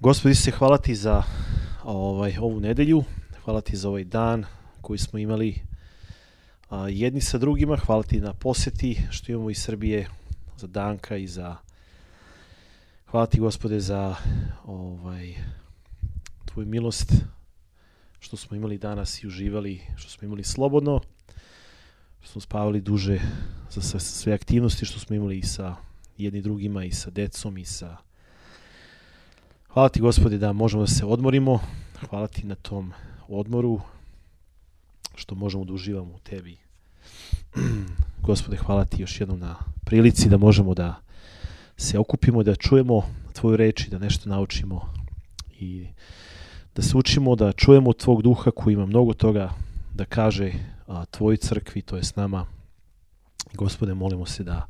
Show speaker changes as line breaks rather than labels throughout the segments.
Gospodi se hvala ti za ovaj, ovu nedelju, hvala ti za ovaj dan koji smo imali a, jedni sa drugima, hvala ti na poseti što imamo iz Srbije za Danka i za hvala ti gospode za ovaj, tvoju milost što smo imali danas i uživali, što smo imali slobodno, što smo spavali duže za sve, sve aktivnosti što smo imali i sa jedni drugima i sa decom i sa Hvala ti gospode da možemo da se odmorimo. Hvala ti na tom odmoru što možemo da uživamo u tebi. Gospode, hvala ti još jednom na prilici da možemo da se okupimo, da čujemo tvoju reč i da nešto naučimo i da se učimo da čujemo tvog duha koji ima mnogo toga da kaže a, tvojoj crkvi, to je s nama. Gospode, molimo se da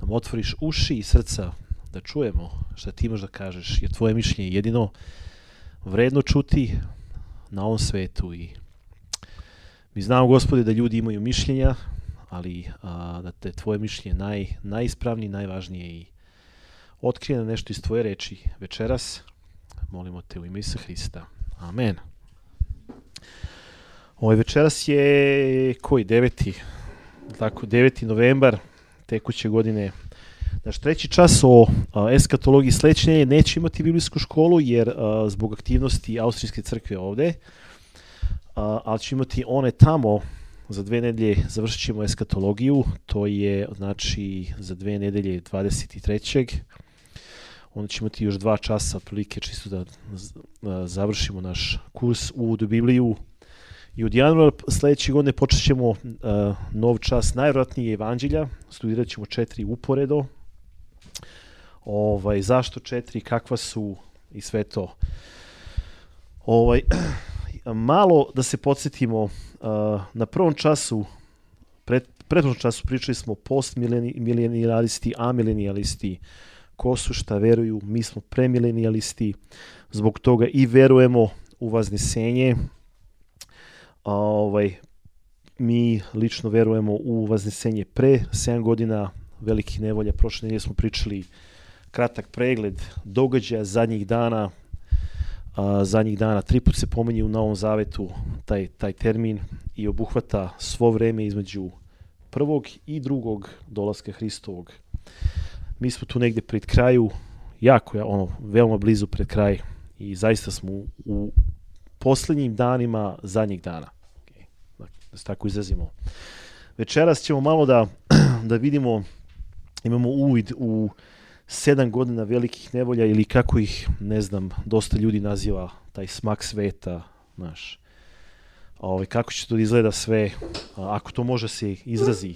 nam otvoriš uši i srca da čujemo šta ti imaš da kažeš, jer tvoje mišljenje je jedino vredno čuti na ovom svetu i mi znamo, gospode, da ljudi imaju mišljenja, ali a, da te tvoje mišljenje naj, najispravnije najvažnije i otkrije na nešto iz tvoje reči večeras. Molimo te u ime Isa Hrista. Amen. Ovaj večeras je koji? 9. Tako, 9. novembar tekuće godine Naš treći čas o eskatologiji sledeće nedelje neće imati biblijsku školu jer zbog aktivnosti Austrijske crkve ovde, ali će imati one tamo. Za dve nedelje završit ćemo eskatologiju, to je znači za dve nedelje 23. Onda ćemo imati još dva časa prilike čisto da završimo naš kurs u Bibliju. I od januara sledeće godine počet ćemo uh, nov čas najvratnije evanđelja, studirat ćemo četiri uporedo, ovaj, zašto četiri, kakva su i sve to. Ovaj, malo da se podsjetimo, uh, na prvom času, pred, prethodnom času pričali smo postmilenijalisti, amilenijalisti, ko su šta veruju, mi smo premilenijalisti, zbog toga i verujemo u vaznesenje, a, ovaj, mi lično verujemo u vaznesenje pre 7 godina velikih nevolja. Prošle nedelje smo pričali kratak pregled događaja zadnjih dana. A, zadnjih dana tri put se pominje u Novom Zavetu taj, taj termin i obuhvata svo vreme između prvog i drugog dolaska Hristovog. Mi smo tu negde pred kraju, jako, ono, veoma blizu pred kraj i zaista smo u, poslednjim danima zadnjih dana. Okay. Da se tako izrazimo. Večeras ćemo malo da, da vidimo, imamo uvid u sedam godina velikih nevolja ili kako ih, ne znam, dosta ljudi naziva taj smak sveta, znaš. Ovaj, kako će to da izgleda sve, ako to može se izrazi,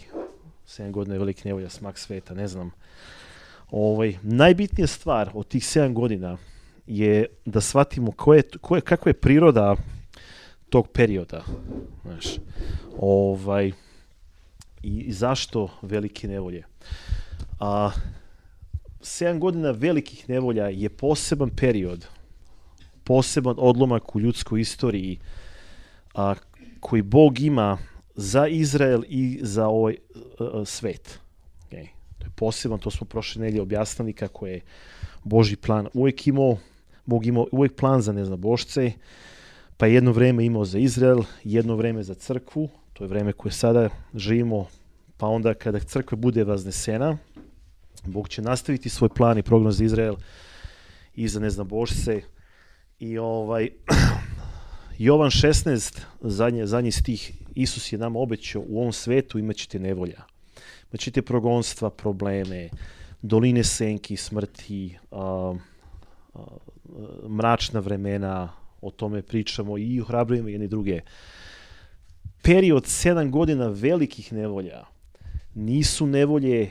sedam godina velikih nevolja, smak sveta, ne znam. Ovaj, najbitnija stvar od tih sedam godina je da shvatimo ko je, ko je, kakva je priroda tog perioda. Znaš, ovaj, i, i zašto velike nevolje. A, 7 godina velikih nevolja je poseban period, poseban odlomak u ljudskoj istoriji a, koji Bog ima za Izrael i za ovaj a, svet. Okay. To je poseban, to smo prošle nedelje objasnili kako je Boži plan uvek imao, Bog imao uvek plan za neznabošce, pa jedno vreme imao za Izrael, jedno vreme za crkvu, to je vreme koje sada živimo, pa onda kada crkva bude vaznesena, Bog će nastaviti svoj plan i program za Izrael i za neznabošce. I ovaj, Jovan 16, zadnje, zadnji stih, Isus je nama obećao u ovom svetu imaćete nevolja. Imaćete progonstva, probleme, doline senki, smrti, a, a, mračna vremena, o tome pričamo i ohrabrujemo jedni druge. Period sedam godina velikih nevolja nisu nevolje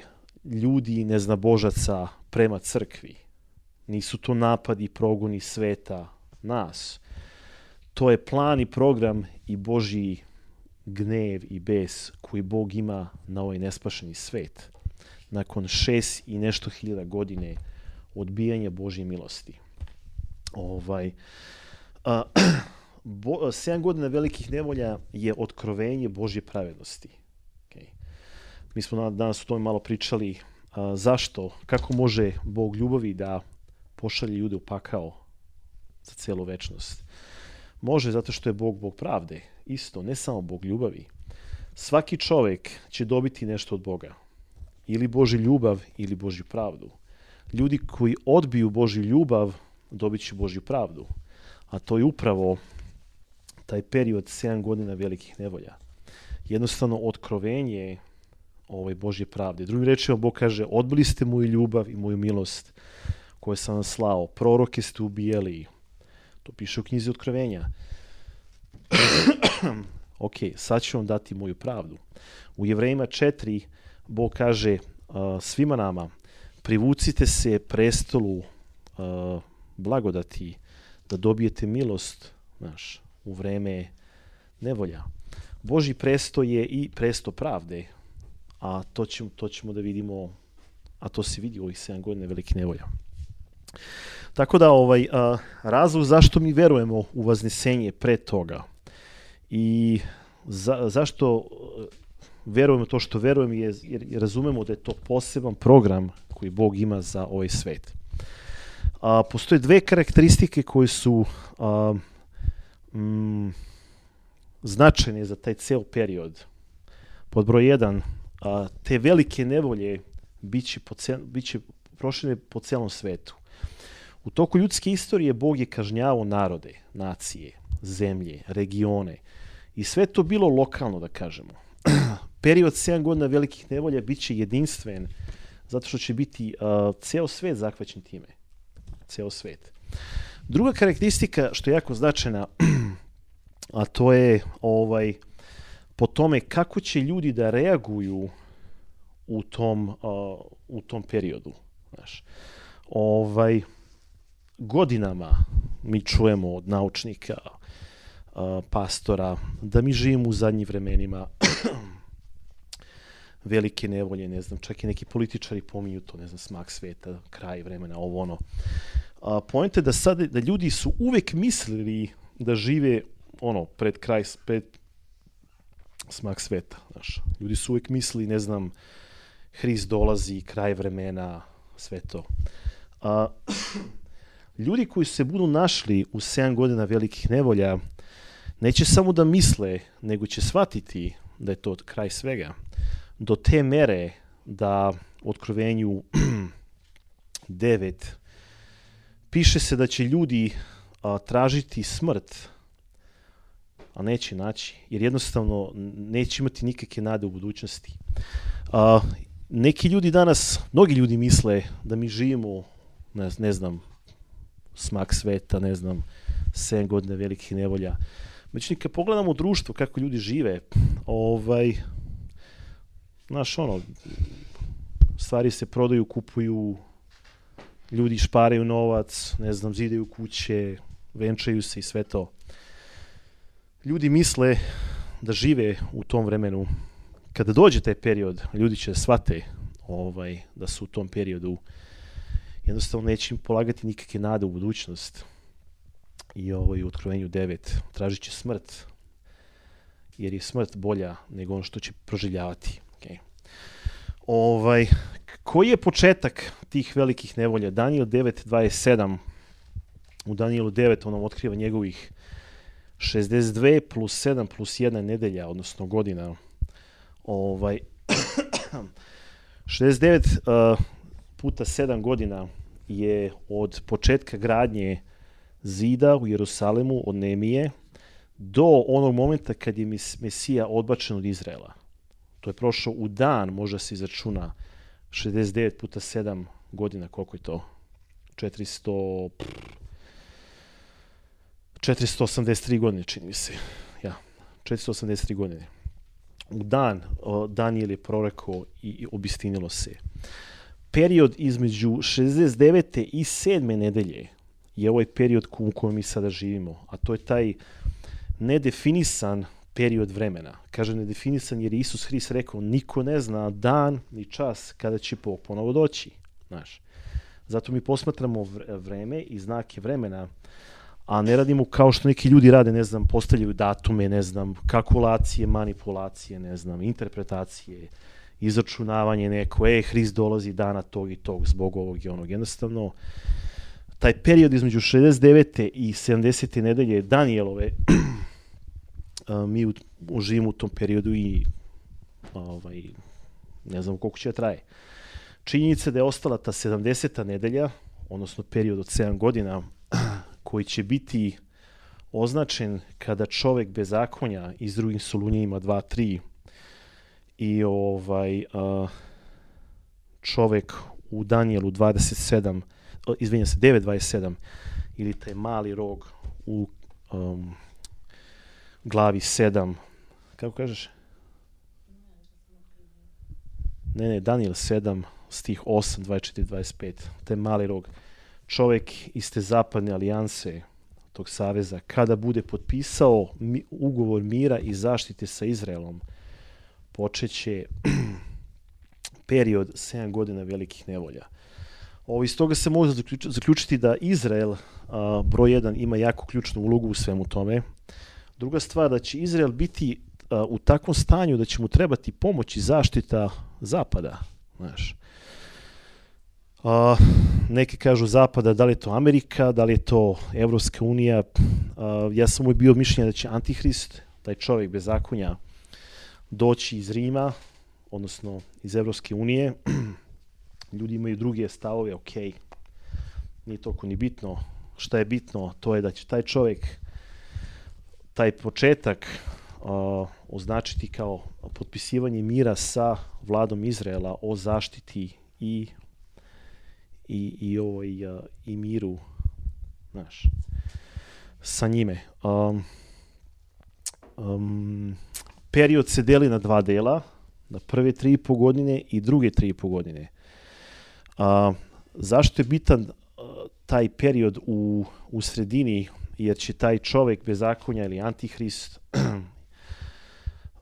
ljudi neznabožaca prema crkvi. Nisu to napadi progoni sveta nas. To je plan i program i Božji gnev i bes koji Bog ima na ovaj nespašeni svet. Nakon šest i nešto hiljada godine odbijanja Božje milosti. Ovaj, a, bo, 7 godina velikih nevolja je otkrovenje Božje pravednosti Mi smo danas o tome malo pričali a, zašto, kako može Bog ljubavi da pošalje ljude u pakao za celu večnost. Može zato što je Bog Bog pravde. Isto, ne samo Bog ljubavi. Svaki čovek će dobiti nešto od Boga. Ili Boži ljubav, ili Božju pravdu. Ljudi koji odbiju Božju ljubav, dobit će Božju pravdu. A to je upravo taj period 7 godina velikih nevolja. Jednostavno, otkrovenje ovaj Božje pravde. Drugim rečima, Bog kaže, odbili ste moju ljubav i moju milost koju sam vam slao. Proroke ste ubijali. To piše u knjizi Otkrovenja. ok, sad ću vam dati moju pravdu. U Jevrejima 4 Bog kaže uh, svima nama, privucite se prestolu uh, blagodati da dobijete milost naš, u vreme nevolja. Boži presto je i presto pravde, a to ćemo, to ćemo da vidimo, a to se vidi u ovih 7 godina velike nevolja. Tako da ovaj a, razlog zašto mi verujemo u vaznesenje pre toga i za, zašto verujemo to što verujemo je jer razumemo da je to poseban program koji Bog ima za ovaj svet. A, postoje dve karakteristike koje su a, mm, značajne za taj ceo period. Pod broj 1, a, te velike nevolje biće, po cel, biće prošle po celom svetu. U toku ljudske istorije Bog je kažnjavao narode, nacije, zemlje, regione i sve to bilo lokalno, da kažemo. Period 7 godina velikih nevolja biće jedinstven zato što će biti uh, ceo svet zahvaćen time. Ceo svet. Druga karakteristika što je jako značajna, a to je ovaj po tome kako će ljudi da reaguju u tom, uh, u tom periodu. Znaš. Ovaj, godinama mi čujemo od naučnika, uh, pastora, da mi živimo u zadnjim vremenima velike nevolje, ne znam, čak i neki političari pominju to, ne znam, smak sveta, kraj vremena, ovo ono. A, point je da sad, da ljudi su uvek mislili da žive ono, pred kraj, pred smak sveta, znaš. Ljudi su uvek mislili, ne znam, Hrist dolazi, kraj vremena, sve to. A, ljudi koji se budu našli u 7 godina velikih nevolja, neće samo da misle, nego će shvatiti da je to kraj svega. Do te mere da u otkrovenju 9 piše se da će ljudi a, tražiti smrt, a neće naći, jer jednostavno neće imati nikakve nade u budućnosti. A, neki ljudi danas, mnogi ljudi misle da mi živimo, ne, ne znam, smak sveta, ne znam, 7 godina velikih nevolja. Međutim, kad pogledamo društvo, kako ljudi žive, ovaj, znaš, ono, stvari se prodaju, kupuju, ljudi šparaju novac, ne znam, zidaju kuće, venčaju se i sve to. Ljudi misle da žive u tom vremenu. Kada dođe taj period, ljudi će da shvate ovaj, da su u tom periodu jednostavno neće im polagati nikakve nade u budućnost. I ovaj, u otkrovenju 9 tražit će smrt, jer je smrt bolja nego ono što će proživljavati. Okay. Ovaj, koji je početak tih velikih nevolja? Daniel 9.27 u Danielu 9 on nam otkriva njegovih 62 plus 7 plus 1 nedelja, odnosno godina. Ovaj, 69 uh, puta 7 godina je od početka gradnje zida u Jerusalemu od Nemije do onog momenta kad je Mesija odbačen od Izraela. To je prošlo u dan, može se izračuna 69 puta 7 godina, koliko je to? 400... 483 godine, čini mi se. Ja, 483 godine. U dan Daniel je prorekao i obistinilo se. Period između 69. i 7. nedelje je ovaj period u kojem mi sada živimo, a to je taj nedefinisan period vremena. Kaže nedefinisan jer Isus Hrist rekao niko ne zna dan ni čas kada će Bog ponovo doći. Znaš. Zato mi posmatramo vreme i znake vremena, a ne radimo kao što neki ljudi rade, ne znam, postavljaju datume, ne znam, kalkulacije, manipulacije, ne znam, interpretacije, izračunavanje neko, e, Hrist dolazi dana tog i tog zbog ovog i onog. Jednostavno, taj period između 69. i 70. nedelje Danijelove, mi u, uživimo u tom periodu i ovaj, ne znam koliko će da traje. Činjenica da je ostala ta 70. nedelja, odnosno period od 7 godina, koji će biti označen kada čovek bez zakonja iz drugim Solunjima 2-3 i ovaj čovek u Danielu 27, izvinja se, 9.27, ili taj mali rog u um, glavi 7, kako kažeš? Ne, ne, Daniel 7, stih 8, 24, 25, taj mali rog. Čovek iz te zapadne alijanse, tog saveza, kada bude potpisao mi, ugovor mira i zaštite sa Izraelom, počeće period 7 godina velikih nevolja. Ovo, iz toga se može zaključiti da Izrael, a, broj 1, ima jako ključnu ulogu u svemu tome. Druga stvar, da će Izrael biti a, u takvom stanju da će mu trebati pomoć i zaštita zapada. Znaš. A, neki kažu zapada, da li je to Amerika, da li je to Evropska unija. A, ja sam uvijek bio mišljenja da će Antihrist, taj čovjek bez zakonja, doći iz Rima, odnosno iz Evropske unije. Ljudi imaju druge stavove, ok, nije toliko ni bitno. Šta je bitno, to je da će taj čovjek, taj početak uh, označiti kao potpisivanje mira sa vladom Izraela o zaštiti i i, i, ovaj, i miru znaš, sa njime. Um, um, period se deli na dva dela, na prve tri i po godine i druge tri i po godine. A, zašto je bitan taj period u, u sredini, jer će taj čovek bezakonja ili antihrist,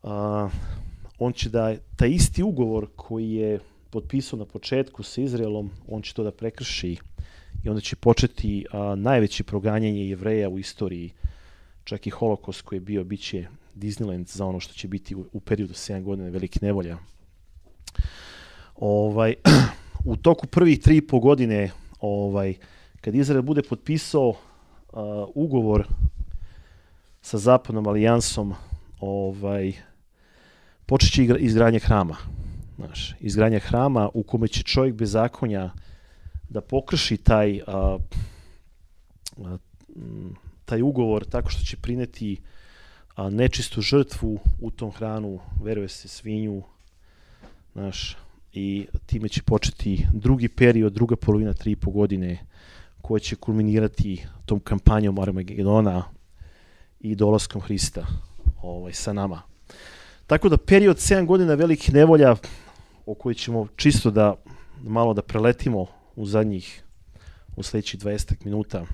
a, on će da taj isti ugovor koji je potpisao na početku sa Izraelom, on će to da prekrši i onda će početi a, najveće proganjanje jevreja u istoriji, čak i holokost koji je bio, bit će Disneyland za ono što će biti u, u periodu 7 godina velike nevolja. Ovaj, u toku prvih 3,5 godine, ovaj, kad Izrael bude potpisao uh, ugovor sa zapadnom alijansom, ovaj, počeće izgradnje hrama. Znaš, izgradnja hrama u kome će čovjek bez zakonja da pokrši taj, a, a, taj ugovor tako što će prineti a, nečistu žrtvu u tom hranu, veruje se svinju, znaš, i time će početi drugi period, druga polovina tri i po godine koja će kulminirati tom kampanjom Armagedona i dolaskom Hrista ovaj, sa nama. Tako da period 7 godina velikih nevolja o kojoj ćemo čisto da malo da preletimo u zadnjih u sledećih 20 minuta.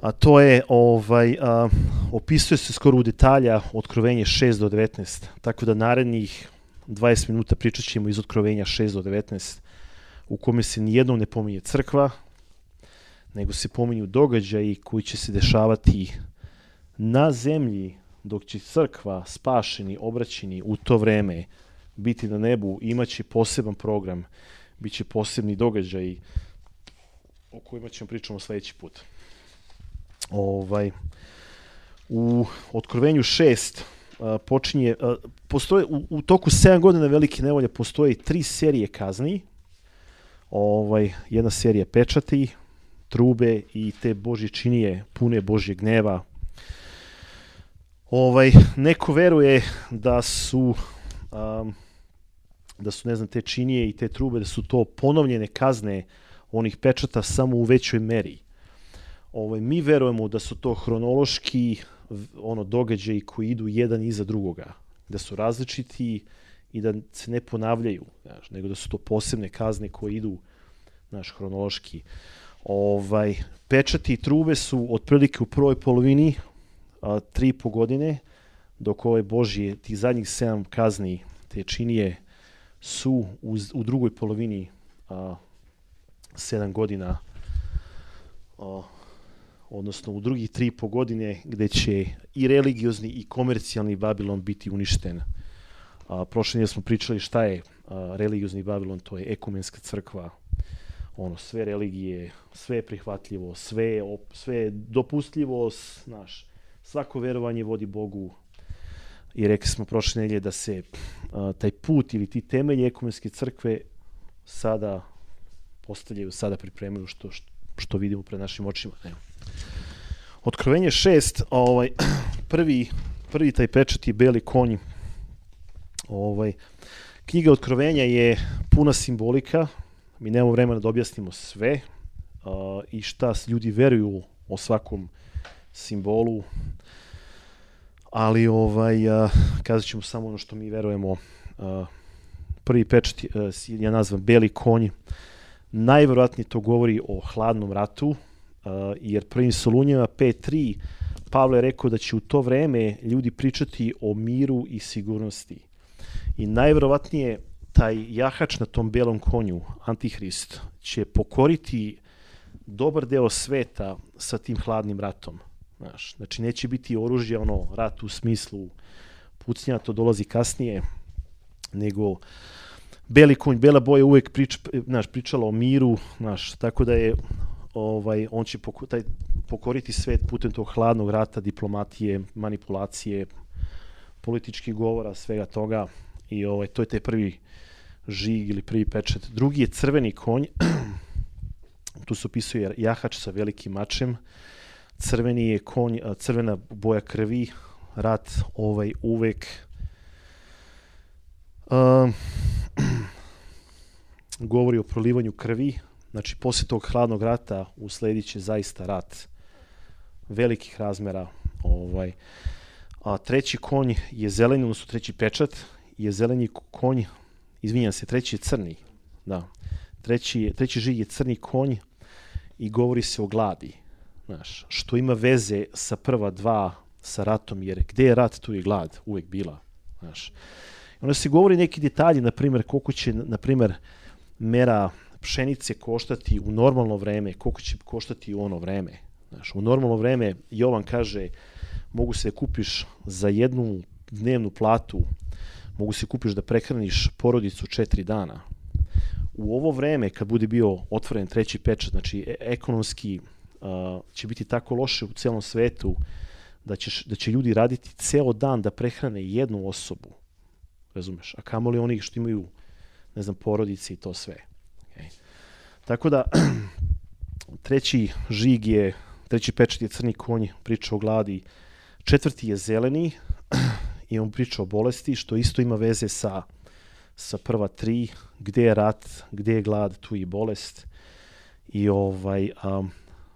A to je ovaj a, opisuje se skoro u detalja otkrovenje 6 do 19 tako da narednih 20 minuta pričat ćemo iz otkrovenja 6 do 19 u kome se nijednom ne pominje crkva nego se pominju događaji koji će se dešavati na zemlji dok će crkva spašeni, obraćeni u to vreme biti na nebu, imaće poseban program, bit će posebni događaj o kojima ćemo pričamo sledeći put. Ovaj, u Otkrovenju 6 a, počinje, postoje, u, u toku 7 godina velike nevolje postoje tri serije kazni, ovaj, jedna serija pečati, trube i te božje činije pune božje gneva. Ovaj, neko veruje da su um, da su, ne znam, te činije i te trube, da su to ponovljene kazne onih pečata samo u većoj meri. Ovaj, mi verujemo da su to hronološki ono događaji koji idu jedan iza drugoga, da su različiti i da se ne ponavljaju, znaš, nego da su to posebne kazne koje idu naš hronološki. Ovaj, pečati i trube su otprilike u prvoj polovini a, tri i po godine, dok ove Božje, tih zadnjih sedam kazni, te činije, su u, u drugoj polovini a, sedam godina a, odnosno u drugih tri po godine gde će i religiozni i komercijalni Babilon biti uništen. A, prošle smo pričali šta je a, religiozni Babilon, to je ekumenska crkva, ono, sve religije, sve je prihvatljivo, sve je, op, sve je dopustljivo, znaš, svako verovanje vodi Bogu, i rekli smo prošle nedelje da se a, taj put ili ti temelji ekumenske crkve sada postavljaju, sada pripremaju što, što, što vidimo pred našim očima. Evo. Otkrovenje šest, ovaj, prvi, prvi taj pečat je beli konj. Ovaj, knjiga Otkrovenja je puna simbolika, mi nemamo vremena da objasnimo sve uh, i šta ljudi veruju o svakom simbolu, ali ovaj, uh, kazat ćemo samo ono što mi verujemo. Prvi pečat uh, je nazvan Beli konj. Najverovatnije to govori o hladnom ratu, jer prvim Solunjama 5.3 Pavle je rekao da će u to vreme ljudi pričati o miru i sigurnosti. I najverovatnije taj jahač na tom belom konju, Antihrist, će pokoriti dobar deo sveta sa tim hladnim ratom. Znaš, znači neće biti oružje ono rat u smislu pucnja, to dolazi kasnije, nego beli konj, bela boja uvek prič, znaš, pričala o miru, znaš, tako da je ovaj, on će poko, taj, pokoriti svet putem tog hladnog rata, diplomatije, manipulacije, političkih govora, svega toga i ovaj, to je taj prvi žig ili prvi pečet. Drugi je crveni konj, tu se opisuje jahač sa velikim mačem, crveni je konj, crvena boja krvi, rat ovaj uvek um, govori o prolivanju krvi, znači posle tog hladnog rata usledit će zaista rat velikih razmera. Ovaj. A treći konj je zeleni, odnosno treći pečat, je zeleni konj, izvinjam se, treći je crni. Da. Treći, treći žig je crni konj i govori se o gladi znaš, što ima veze sa prva dva sa ratom, jer gde je rat, tu je glad, uvek bila, znaš. Onda se govori neki detalji, na primjer, koliko će, na primjer, mera pšenice koštati u normalno vreme, koliko će koštati u ono vreme. Znaš, u normalno vreme Jovan kaže mogu se kupiš za jednu dnevnu platu, mogu se kupiš da prehraniš porodicu četiri dana. U ovo vreme, kad bude bio otvoren treći pečat, znači e, ekonomski će biti tako loše u celom svetu da, ćeš, da će ljudi raditi ceo dan da prehrane jednu osobu. Razumeš? A kamoli onih što imaju, ne znam, porodice i to sve. Okay. Tako da, treći žig je, treći pečat je crni konj, priča o gladi. Četvrti je zeleni i on priča o bolesti, što isto ima veze sa, sa prva tri, gde je rat, gde je glad, tu i bolest. I ovaj, um,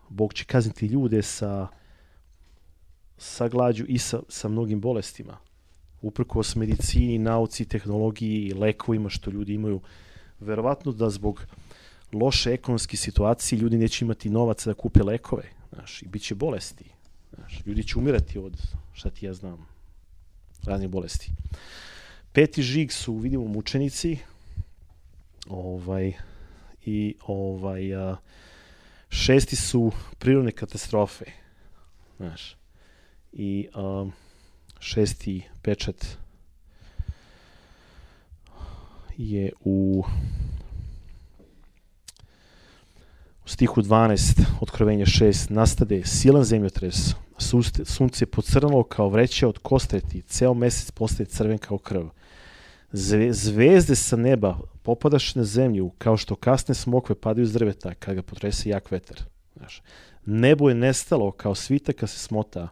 Bog će kazniti ljude sa, sa glađu i sa, sa mnogim bolestima. Uprkos medicini, nauci, tehnologiji i lekovima što ljudi imaju. Verovatno da zbog loše ekonomske situacije ljudi neće imati novaca da kupe lekove. Znaš, I bit će bolesti. Znaš, ljudi će umirati od, šta ti ja znam, raznih bolesti. Peti žig su, vidimo, mučenici. Ovaj, I ovaj, a, Šesti su prirodne katastrofe. Znaš. I um, šesti pečat je u u stihu 12, otkrovenje 6, nastade silan zemljotres, sunce pocrnalo kao vreće od kostreti, ceo mesec postaje crven kao krv. Zvezde sa neba popadaš na zemlju kao što kasne smokve padaju iz drveta kad ga potrese jak vetar. Znaš, nebo je nestalo kao svitaka se smota,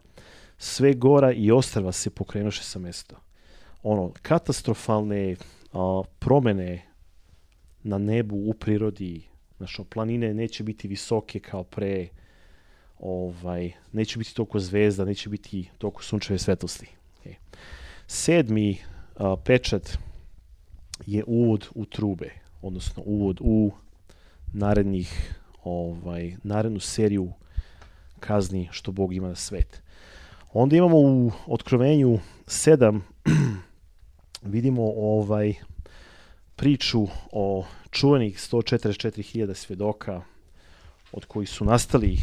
sve gora i ostrva se pokrenuše sa mesta. Ono, katastrofalne a, promene na nebu u prirodi, znaš, planine neće biti visoke kao pre, ovaj, neće biti toliko zvezda, neće biti toliko sunčeve svetlosti. Okay. Sedmi a, pečat je uvod u trube, odnosno uvod u narednih ovaj narednu seriju kazni što Bog ima na svet. Onda imamo u otkrovenju 7 vidimo ovaj priču o čuvenih 144.000 svedoka od kojih su nastali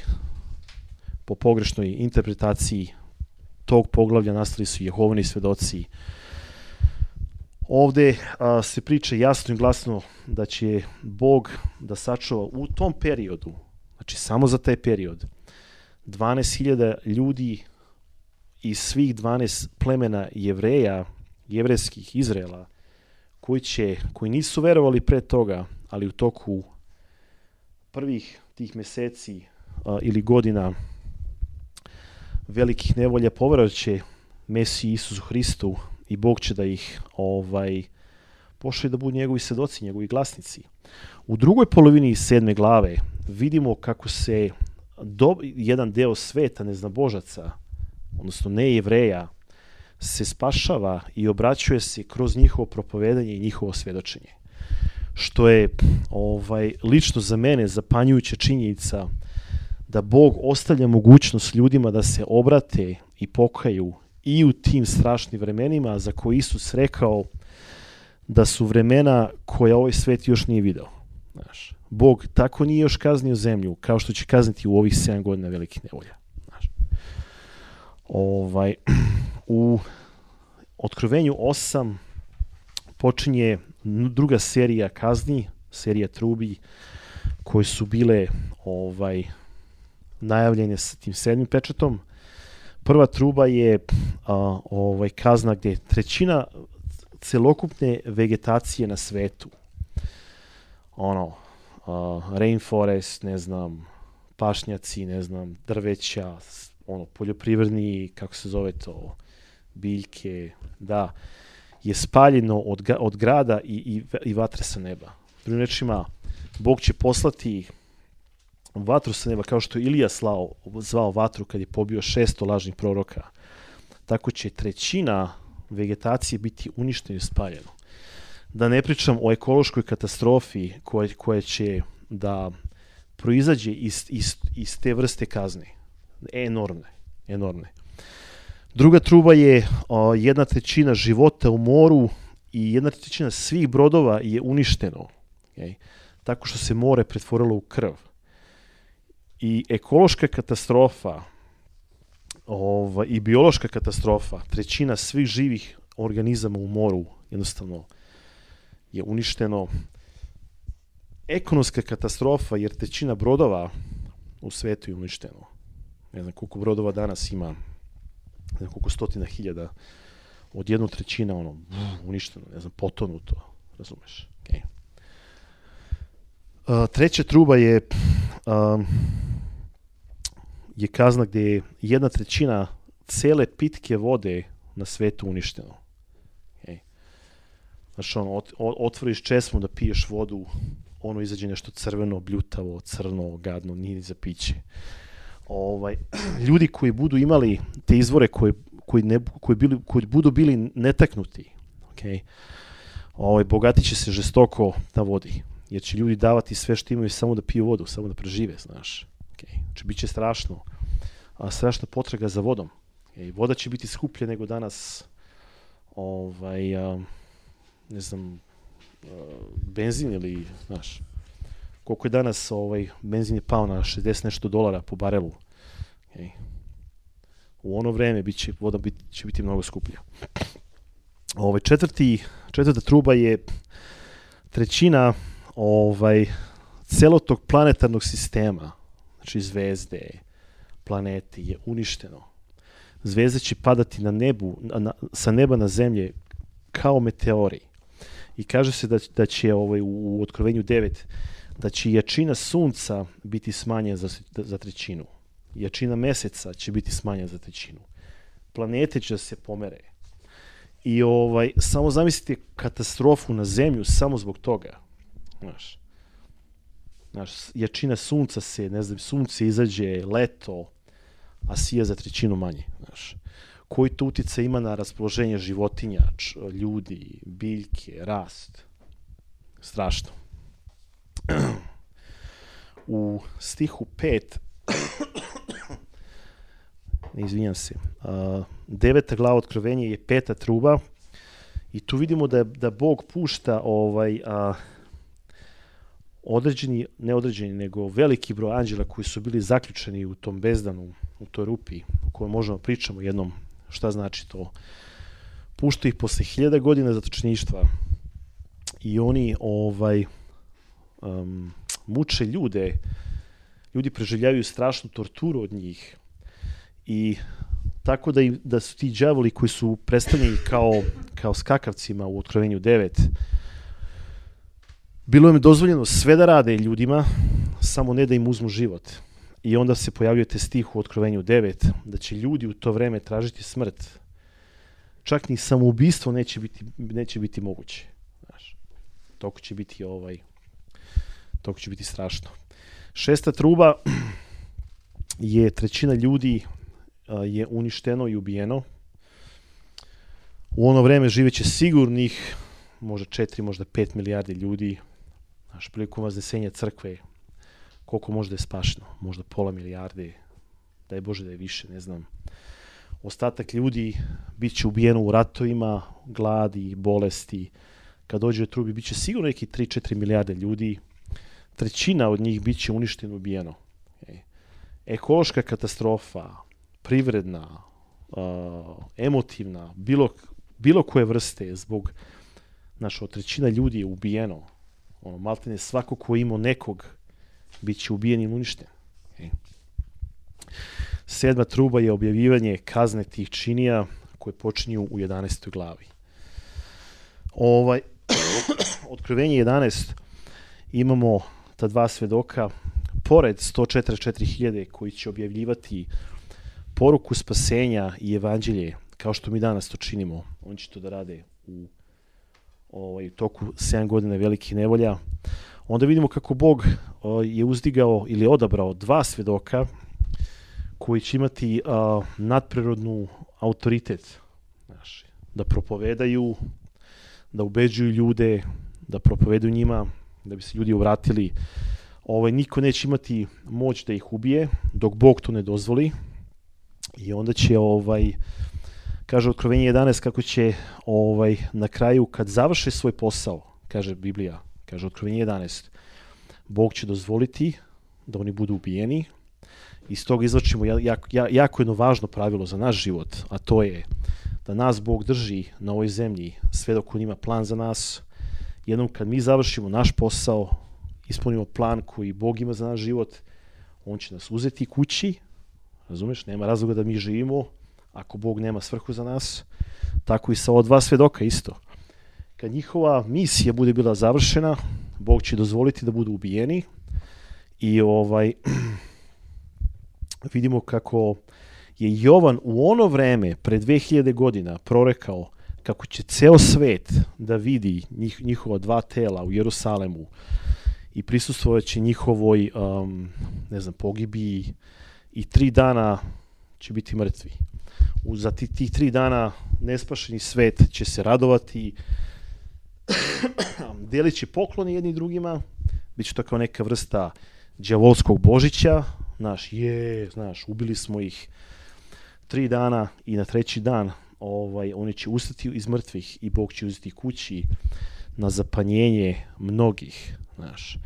po pogrešnoj interpretaciji tog poglavlja nastali su Jehovani svedoci, Ovde a, se priča jasno i glasno da će Bog da sačuva u tom periodu, znači samo za taj period, 12.000 ljudi iz svih 12 plemena jevreja, jevreskih Izraela, koji, će, koji nisu verovali pre toga, ali u toku prvih tih meseci a, ili godina velikih nevolja poveraće Mesiji Isusu Hristu i Bog će da ih ovaj pošalje da budu njegovi svedoci, njegovi glasnici. U drugoj polovini sedme glave vidimo kako se do, jedan deo sveta neznabožaca, odnosno ne jevreja, se spašava i obraćuje se kroz njihovo propovedanje i njihovo svedočenje. Što je ovaj lično za mene zapanjujuća činjenica da Bog ostavlja mogućnost ljudima da se obrate i pokaju i u tim strašnim vremenima za koje Isus rekao da su vremena koja ovaj svet još nije video. Znaš, Bog tako nije još kaznio zemlju kao što će kazniti u ovih 7 godina velikih nevolja. Znaš. Ovaj, u Otkrovenju 8 počinje druga serija kazni, serija trubi, koje su bile ovaj najavljene sa tim sedmim pečetom. Prva truba je a, ovaj kazna gde trećina celokupne vegetacije na svetu ono uh, rainforest, ne znam, pašnjaci, ne znam, drveća, ono, poljoprivredni, kako se zove to, biljke, da, je spaljeno od, od grada i, i, i vatre sa neba. Drugim rečima, Bog će poslati vatru sa neba, kao što Ilija slao, zvao vatru kad je pobio šesto lažnih proroka. Tako će trećina vegetacije biti uništeno i spaljeno. Da ne pričam o ekološkoj katastrofi koja, koja će da proizađe iz, iz, iz te vrste kazne. Enormne, enormne. Druga truba je o, jedna trećina života u moru i jedna trećina svih brodova je uništeno. Okay? Tako što se more pretvorilo u krv. I ekološka katastrofa ova, i biološka katastrofa, trećina svih živih organizama u moru jednostavno je uništeno. Ekonomska katastrofa, jer trećina brodova u svetu je uništeno. Ne znam koliko brodova danas ima, ne znam koliko stotina hiljada, od jednu trećina ono, uništeno, ne znam, potonuto, razumeš. Okay. Uh, treća truba je um, je kazna gde je jedna trećina cele pitke vode na svetu uništeno. Okay. Znači, ono, otvoriš česmu da piješ vodu, ono izađe nešto crveno, bljutavo, crno, gadno, nije za piće. Ovaj, ljudi koji budu imali te izvore koji, koji, ne, koji, bili, koji budu bili netaknuti, okay, ovaj, bogati će se žestoko da vodi. Jer će ljudi davati sve što imaju samo da piju vodu, samo da prežive, znaš. Okay. Znači, bit će strašno, a, strašna potraga za vodom. I voda će biti skuplja nego danas ovaj, a, ne znam, a, benzin ili, znaš, koliko je danas ovaj, benzin je pao na 60 nešto dolara po barelu. Okay. U ono vreme bit će, voda bit, će biti mnogo skuplja. Ovaj, četvrti, četvrta truba je trećina ovaj, celotog planetarnog sistema, znači zvezde, planete je uništeno. Zvezde će padati na nebu, na, sa neba na zemlje kao meteori. I kaže se da, da će ovaj, u otkrovenju 9 da će jačina sunca biti smanjena za, za trećinu. Jačina meseca će biti smanjena za trećinu. Planete će da se pomere. I ovaj, samo zamislite katastrofu na zemlju samo zbog toga. Znaš, znaš, jačina sunca se, ne znam, sunce izađe, leto, a sija za trećinu manje. Znaš. Koji to utice ima na raspoloženje životinja, ljudi, biljke, rast? Strašno. U stihu 5 izvinjam se, uh, deveta glava otkrovenja je peta truba i tu vidimo da, da Bog pušta ovaj, uh, određeni, ne određeni, nego veliki broj anđela koji su bili zaključeni u tom bezdanu, u toj rupi, o kojoj možemo pričamo jednom šta znači to. pušta ih posle hiljada godina zatočeništva i oni ovaj um, muče ljude, ljudi preživljavaju strašnu torturu od njih i tako da, i, da su ti đavoli koji su predstavljeni kao, kao skakavcima u Otkrovenju 9, bilo im dozvoljeno sve da rade ljudima, samo ne da im uzmu život. I onda se pojavljuje te stih u Otkrovenju 9, da će ljudi u to vreme tražiti smrt. Čak ni samoubistvo neće biti, neće biti moguće. Znaš, toko će biti ovaj, toko će biti strašno. Šesta truba je trećina ljudi je uništeno i ubijeno. U ono vreme živeće sigurnih možda 4, možda 5 milijardi ljudi. Znaš, prilikom vaznesenja crkve, koliko možda je spašeno? Možda pola milijarde, daj Bože da je više, ne znam. Ostatak ljudi bit će ubijeno u ratovima, gladi, bolesti. Kad dođe do trubi, bit će sigurno neki 3-4 milijarde ljudi. Trećina od njih bit će uništeno, ubijeno. Ekološka katastrofa, privredna, uh, emotivna, bilo, bilo koje vrste, zbog, naša trećina ljudi je ubijeno. Ono, maltene svako ko ima nekog, bit će ubijen i uništen. Okay. Sedma truba je objavljivanje kazne tih činija koje počinju u 11. glavi. Ovaj, otkrivenje 11 imamo ta dva svedoka, pored 144.000 koji će objavljivati poruku spasenja i evanđelje, kao što mi danas to činimo, on će to da rade u ovaj, toku 7 godina velikih nevolja, onda vidimo kako Bog je uzdigao ili odabrao dva svedoka koji će imati a, nadprirodnu autoritet. Znaš, da propovedaju, da ubeđuju ljude, da propovedaju njima, da bi se ljudi obratili. Ovaj, niko neće imati moć da ih ubije, dok Bog to ne dozvoli, I onda će ovaj kaže Otkrovenje 11 kako će ovaj na kraju kad završe svoj posao, kaže Biblija, kaže Otkrovenje 11, Bog će dozvoliti da oni budu ubijeni. Iz toga izvačimo jako, jako jedno važno pravilo za naš život, a to je da nas Bog drži na ovoj zemlji sve dok on ima plan za nas. Jednom kad mi završimo naš posao, ispunimo plan koji Bog ima za naš život, on će nas uzeti kući, Razumeš? Nema razloga da mi živimo ako Bog nema svrhu za nas. Tako i sa ova dva svedoka isto. Kad njihova misija bude bila završena, Bog će dozvoliti da budu ubijeni i ovaj vidimo kako je Jovan u ono vreme, pre 2000 godina, prorekao kako će ceo svet da vidi njih, njihova dva tela u Jerusalemu i prisustovaće njihovoj, um, ne znam, pogibiji, i tri dana će biti mrtvi. U, za tih, tih tri dana nespašeni svet će se radovati, delit će jedni drugima, bit će to kao neka vrsta djavolskog božića, znaš, je, znaš, ubili smo ih tri dana i na treći dan ovaj, oni će ustati iz mrtvih i Bog će uzeti kući na zapanjenje mnogih, znaš.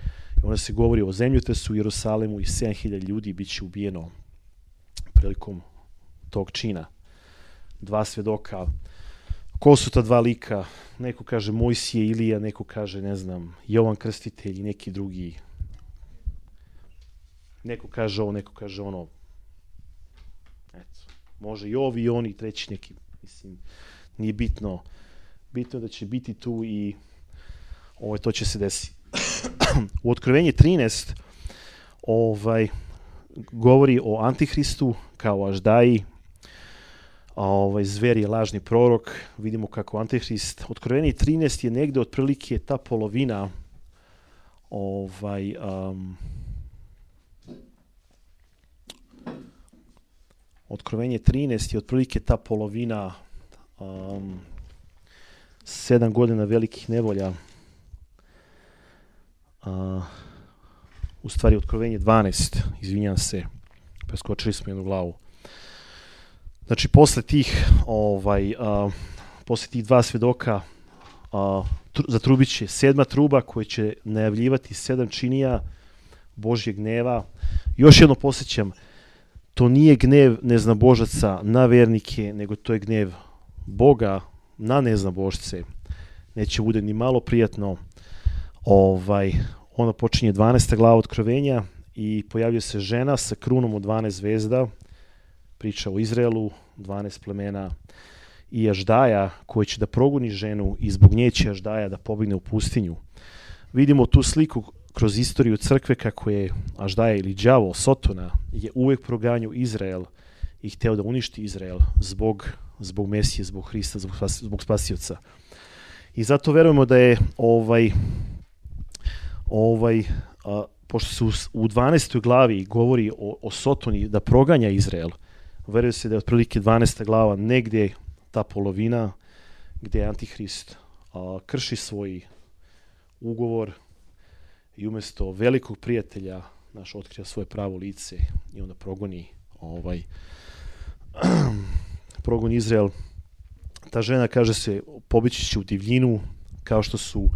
I onda se govori o zemljotresu u Jerusalemu i 7000 ljudi bit će ubijeno prilikom tog čina. Dva svedoka. Ko su ta dva lika? Neko kaže Mojsije Ilija, neko kaže, ne znam, Jovan Krstitelj i neki drugi. Neko kaže ovo, neko kaže ono. Eto, može i ovi i oni, treći neki. Mislim, nije bitno. Bitno da će biti tu i ovo, to će se desiti. u Otkrovenje 13 ovaj, govori o Antihristu kao Aždaji, ovaj zver je lažni prorok, vidimo kako Antihrist, Otkrovenje 13 je negde otprilike ta polovina ovaj um, Otkrovenje 13 je otprilike ta polovina um, sedam godina velikih nevolja uh, u stvari otkrovenje 12, izvinjam se, preskočili smo jednu glavu. Znači, posle tih, ovaj, uh, posle tih dva svedoka uh, tr zatrubit će sedma truba koja će najavljivati sedam činija Božjeg gneva. Još jedno posjećam, to nije gnev neznabožaca na vernike, nego to je gnev Boga na neznabošce neće bude ni malo prijatno. Ovaj, ono počinje 12. glava otkrovenja i pojavljuje se žena sa krunom od 12 zvezda, priča o Izraelu, 12 plemena i Aždaja koji će da progoni ženu i zbog nje će Aždaja da pobegne u pustinju. Vidimo tu sliku kroz istoriju crkve kako je Aždaja ili đavo Sotona je uvek proganju Izrael i hteo da uništi Izrael zbog, zbog Mesije, zbog Hrista, zbog, zbog spasioca. I zato verujemo da je ovaj ovaj a, pošto se u, u 12. glavi govori o, o Sotoni da proganja Izrael, veruje se da je otprilike 12. glava negde ta polovina gde Antihrist a, krši svoj ugovor i umesto velikog prijatelja naš otkrija svoje pravo lice i onda progoni ovaj progon Izrael ta žena kaže se pobeći će u divljinu kao što su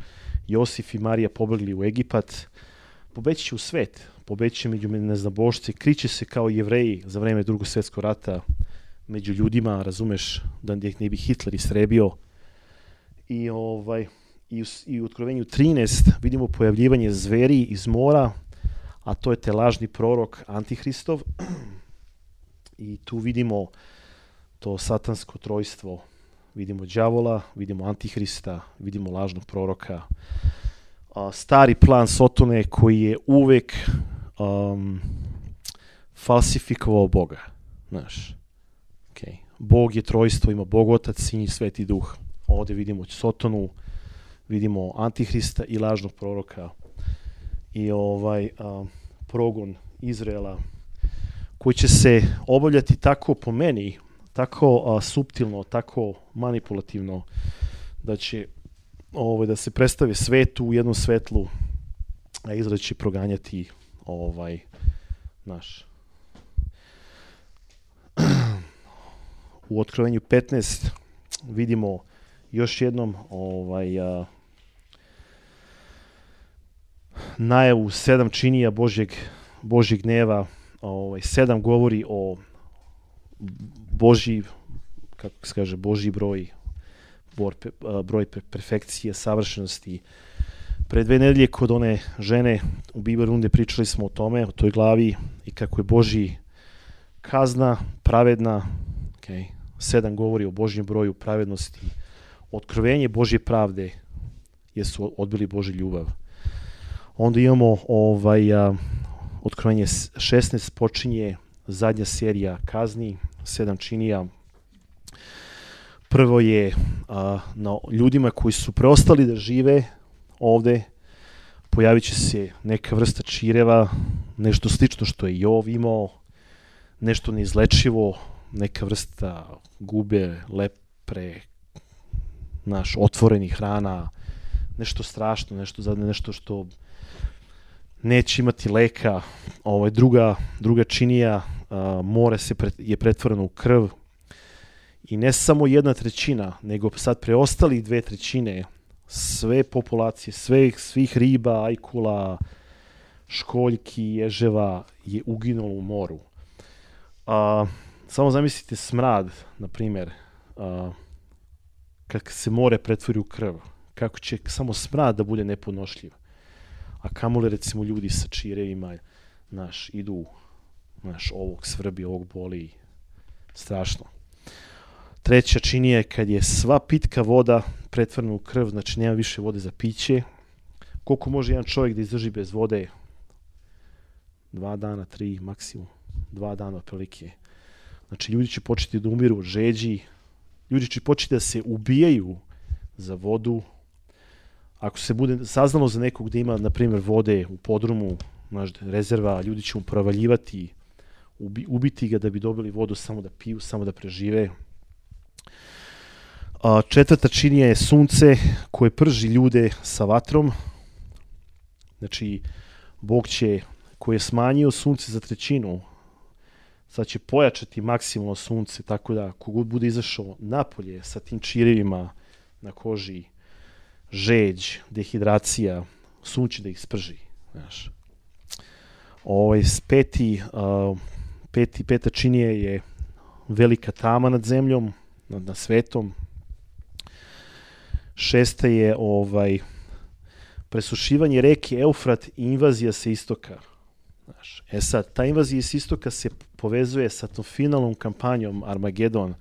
Josif i Marija pobegli u Egipat pobeći će u svet pobeći među neznabošci kriće se kao jevreji za vreme drugog svetskog rata među ljudima razumeš da ne bi Hitler istrebio i ovaj i u, i u otkrovenju 13 vidimo pojavljivanje zveri iz mora, a to je te lažni prorok Antihristov. I tu vidimo to satansko trojstvo. Vidimo đavola, vidimo Antihrista, vidimo lažnog proroka. Stari plan Sotone koji je uvek um, falsifikovao Boga. Znaš, okay. Bog je trojstvo, ima Bog, Otac, Sin i Sveti Duh. Ovde vidimo Sotonu, vidimo Antihrista i lažnog proroka i ovaj a, progon Izraela koji će se obavljati tako po meni, tako a, suptilno, tako manipulativno da će ovaj da se predstave svetu u jednom svetlu a Izrael će proganjati ovaj naš u otkrovenju 15 vidimo još jednom ovaj a, najavu sedam činija Božjeg, Božjeg gneva, ovaj, sedam govori o Božji, kako se kaže, Božji broj, broj perfekcije, savršenosti. Pre dve nedelje kod one žene u Biber runde pričali smo o tome, o toj glavi i kako je Božji kazna, pravedna, okay, sedam govori o Božjem broju pravednosti, otkrovenje Božje pravde, jesu odbili Božji ljubav. Onda imamo ovaj, a, otkrovenje 16 počinje zadnja serija kazni, sedam činija. Prvo je a, na ljudima koji su preostali da žive ovde, pojavit će se neka vrsta čireva, nešto slično što je Jov imao, nešto neizlečivo, neka vrsta gube, lepre, naš otvorenih hrana, nešto strašno, nešto za nešto što neće imati leka, ovaj, druga, druga činija, a, more se pre, je pretvoreno u krv. I ne samo jedna trećina, nego sad preostali dve trećine sve populacije, sve, svih riba, ajkula, školjki, ježeva je uginulo u moru. A, samo zamislite smrad, na primjer, kad se more pretvori u krv, kako će samo smrad da bude neponošljiv a kamoli recimo ljudi sa čirevima, naš, idu, naš, ovog svrbi, ovog boli, strašno. Treća činija je kad je sva pitka voda pretvorena u krv, znači nema više vode za piće. Koliko može jedan čovjek da izdrži bez vode? Dva dana, tri maksimum. Dva dana otprilike. Znači ljudi će početi da umiru od žeđi, ljudi će početi da se ubijaju za vodu, ako se bude saznalo za nekog da ima, na primjer, vode u podrumu, znaš, rezerva, ljudi će mu provaljivati, ubi, ubiti ga da bi dobili vodu samo da piju, samo da prežive. A, četvrta činija je sunce koje prži ljude sa vatrom. Znači, Bog će, koji je smanjio sunce za trećinu, sad će pojačati maksimalno sunce, tako da kogod bude izašao napolje sa tim čirevima na koži, žeđ, dehidracija, sunče da ih sprži. Znaš. Ovaj, peti, uh, peti, peta činije je velika tama nad zemljom, nad, nad svetom. šesta je ovaj presušivanje reke Eufrat i invazija sa istoka. Znaš, e sad, ta invazija sa istoka se povezuje sa tom finalnom kampanjom Armagedon.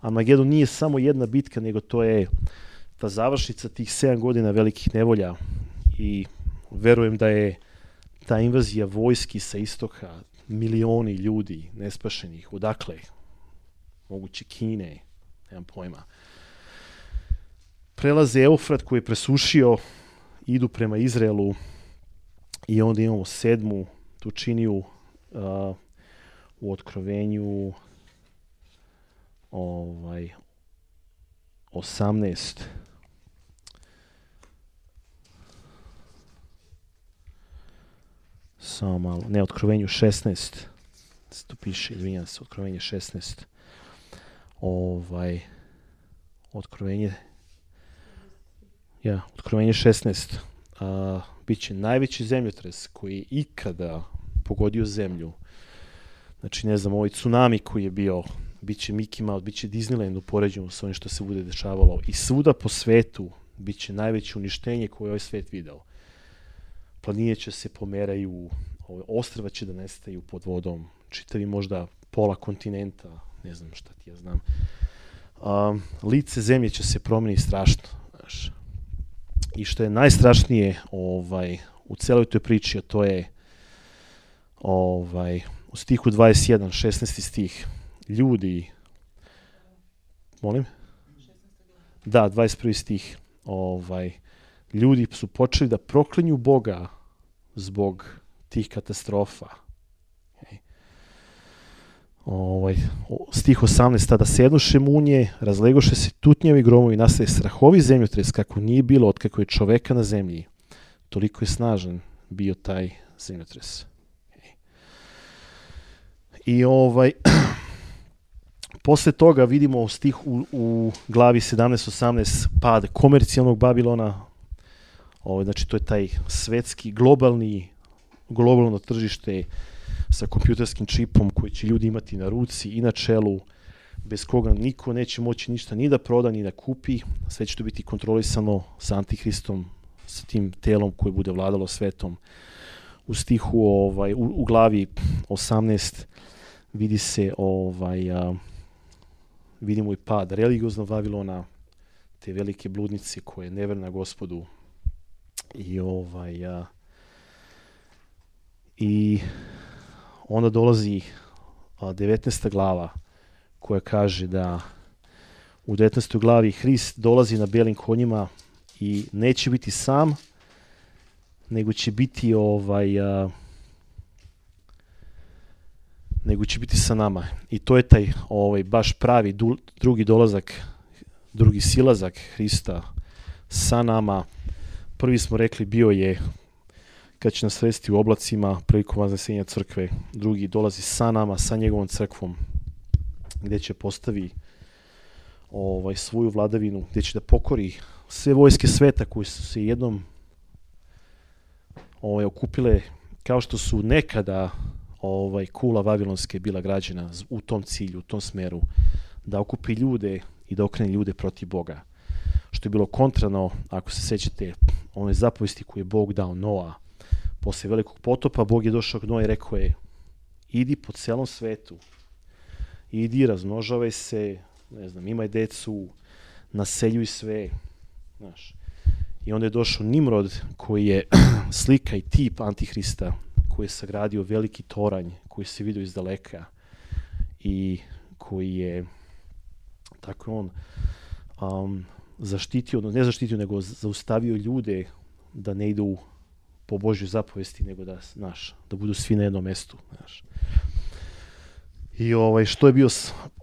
Armagedon nije samo jedna bitka, nego to je ta završnica tih 7 godina velikih nevolja i verujem da je ta invazija vojski sa istoka, milioni ljudi nespašenih, odakle, moguće Kine, nemam pojma, prelaze Eufrat koji je presušio, idu prema Izraelu i onda imamo sedmu tučiniju uh, u otkrovenju ovaj 18 samo malo, ne, otkrovenju 16 tu piše, izvinjam se, otkrovenje 16 ovaj otkrovenje ja, otkrovenje 16 a, bit će najveći zemljotres koji je ikada pogodio zemlju. Znači ne znam, ovaj tsunami koji je bio bit će Mickey Mouse, bit će Disneyland u poređenju sa onim što se bude dešavalo. I svuda po svetu bit će najveće uništenje koje je ovaj svet video. Planine će se pomeraju, ove, ostrava će da nestaju pod vodom, čitavi možda pola kontinenta, ne znam šta ti ja znam. Um, lice zemlje će se promeniti strašno, znaš. I što je najstrašnije ovaj, u celoj toj priči, a to je ovaj, u stihu 21, 16. stih, ljudi, molim? Da, 21. stih, ovaj, ljudi su počeli da proklinju Boga zbog tih katastrofa. Ovaj, stih 18. Tada sednuše munje, razlegoše se tutnjevi gromovi, nastaje strahovi zemljotres kako nije bilo od kako je čoveka na zemlji. Toliko je snažan bio taj zemljotres. I ovaj, posle toga vidimo u stih u, u glavi 17-18 pad komercijalnog Babilona, Ovo, znači, to je taj svetski, globalni, globalno tržište sa kompjuterskim čipom koji će ljudi imati na ruci i na čelu, bez koga niko neće moći ništa ni da proda, ni da kupi. Sve će to biti kontrolisano sa Antihristom, sa tim telom koje bude vladalo svetom. U stihu, ovaj, u, u glavi 18 vidi se ovaj, a, vidimo i pad religioznog Vavilona, te velike bludnice koje je neverna gospodu I ovaj a, i onda dolazi a, 19. glava koja kaže da u 19. glavi Hrist dolazi na belim konjima i neće biti sam, nego će biti ovaj a, nego će biti sa nama. I to je taj ovaj baš pravi du, drugi dolazak, drugi silazak Hrista sa nama Prvi smo rekli bio je kad će nas sresti u oblacima prilikom vaznesenja crkve. Drugi dolazi sa nama, sa njegovom crkvom, gde će postavi ovaj, svoju vladavinu, gde će da pokori sve vojske sveta koji su se jednom ovaj, okupile kao što su nekada ovaj, kula Vavilonske bila građena u tom cilju, u tom smeru, da okupi ljude i da okrene ljude protiv Boga što je bilo kontrano, ako se sećate, one zapovesti koje je Bog dao Noa posle velikog potopa, Bog je došao k i rekao je, idi po celom svetu, idi, razmnožavaj se, ne znam, imaj decu, naseljuj sve, znaš. I onda je došao Nimrod, koji je slika i tip Antihrista, koji je sagradio veliki toranj, koji se vidio iz daleka i koji je, tako on, um, zaštitio, ne zaštitio, nego zaustavio ljude da ne idu po Božoj zapovesti, nego da, znaš, da budu svi na jednom mestu, znaš. I ovaj, što je bio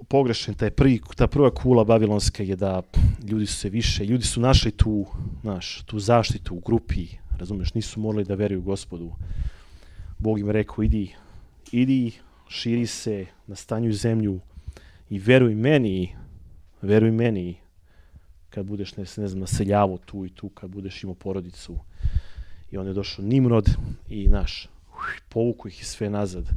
pogrešen, taj prvi, ta prva kula babilonska je da ljudi su se više, ljudi su našli tu, znaš, tu zaštitu u grupi, razumeš, nisu morali da veruju gospodu. Bog im rekao, idi, idi, širi se, nastanjuj zemlju i veruj meni, veruj meni, kad budeš, ne, ne znam, naseljavo tu i tu, kad budeš imao porodicu. I onda je došao Nimrod i, naš, povuku ih sve nazad,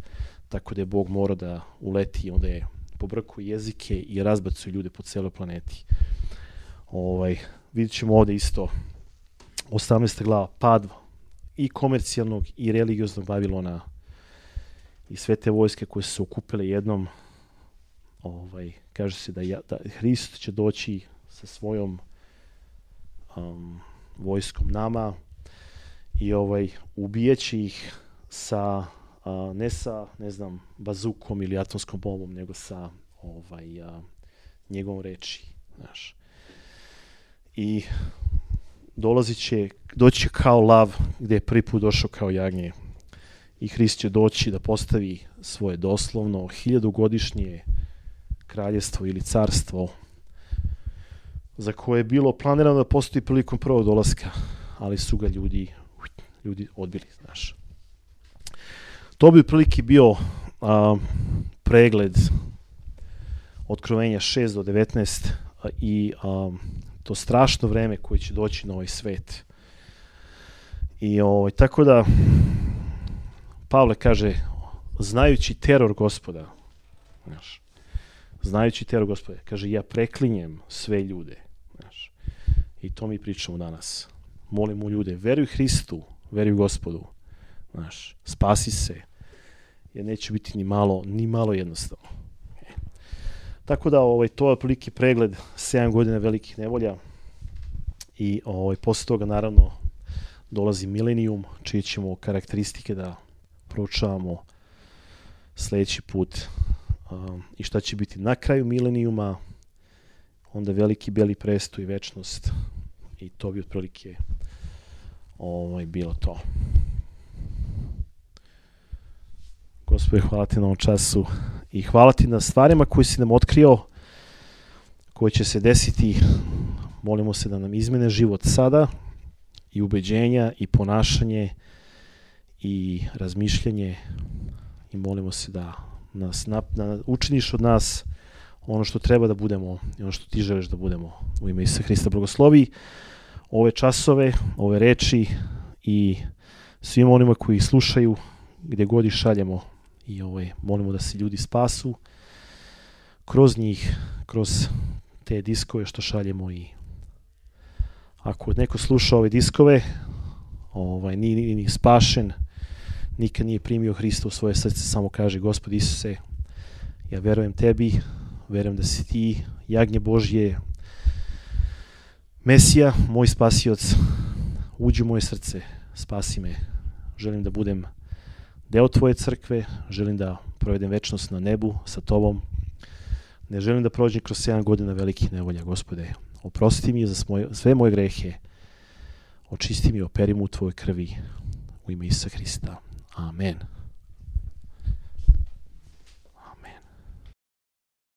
tako da je Bog mora da uleti i onda je pobrkao jezike i razbacuje ljude po celoj planeti. Ovaj, vidjet ćemo ovde isto 18. glava, pad i komercijalnog i religioznog Babilona i sve te vojske koje su se okupile jednom ovaj, kaže se da, ja, da Hrist će doći sa svojom um, vojskom nama i ovaj ubijeći ih sa a, ne sa ne znam bazukom ili atomskom bombom nego sa ovaj a, njegovom reči znaš. I dolazi će doći će kao lav gde je prvi put došao kao jagnje. I Hrist će doći da postavi svoje doslovno hiljadugodišnje kraljestvo ili carstvo za koje je bilo planirano da postoji prilikom prvog dolaska, ali su ga ljudi, ljudi odbili, znaš. To bi prilike bio a, pregled otkrovenja 6 do 19 a, i a, to strašno vreme koje će doći na ovaj svet. I ovaj, tako da Pavle kaže, znajući teror gospoda, znaš, znajući teror gospode, kaže, ja preklinjem sve ljude. Znaš, I to mi pričamo danas. Molimo ljude, veruj Hristu, veruj gospodu. Znaš, spasi se, jer neće biti ni malo, ni malo jednostavno. E. Tako da ovaj, to je otprilike pregled 7 godina velikih nevolja i ovaj, posle toga naravno dolazi milenijum, čije ćemo karakteristike da proučavamo sledeći put um, i šta će biti na kraju milenijuma, onda veliki beli presto i večnost i to bi otprilike ovaj, bilo to. Gospode, hvala ti na ovom času i hvala ti na stvarima koje si nam otkrio, koje će se desiti. Molimo se da nam izmene život sada i ubeđenja i ponašanje i razmišljanje i molimo se da nas na, da učiniš od nas ono što treba da budemo i ono što ti želiš da budemo u ime Isusa Hrista blagoslovi ove časove, ove reči i svim onima koji slušaju gdje god ih šaljemo. I ovaj, molimo da se ljudi spasu kroz njih, kroz te diskove što šaljemo i ako neko sluša ove diskove ovaj, nije, nije, nije spašen nikad nije primio Hrista u svoje srce, samo kaže Gospod Isuse, ja verujem tebi, verujem da si ti jagnje Božje, Mesija, moj spasioc, uđi u moje srce, spasi me. Želim da budem deo tvoje crkve, želim da provedem večnost na nebu sa tobom. Ne želim da prođem kroz 7 godina velikih nevolja, gospode. Oprosti mi za svoje, sve moje grehe. Očisti mi, operi mu u tvojoj krvi u ime Isa Hrista. Amen.